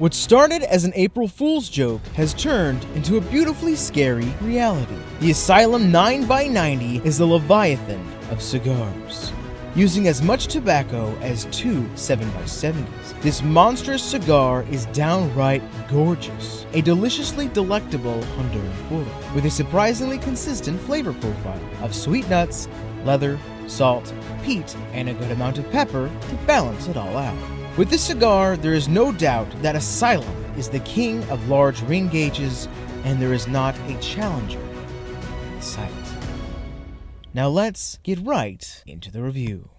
What started as an April Fool's joke has turned into a beautifully scary reality. The Asylum 9x90 is the Leviathan of cigars. Using as much tobacco as two 7x70s, this monstrous cigar is downright gorgeous. A deliciously delectable Honduran Puro, with a surprisingly consistent flavor profile of sweet nuts, leather, salt, peat, and a good amount of pepper to balance it all out. With this cigar, there is no doubt that Asylum is the king of large ring gauges, and there is not a challenger in sight. Now let's get right into the review.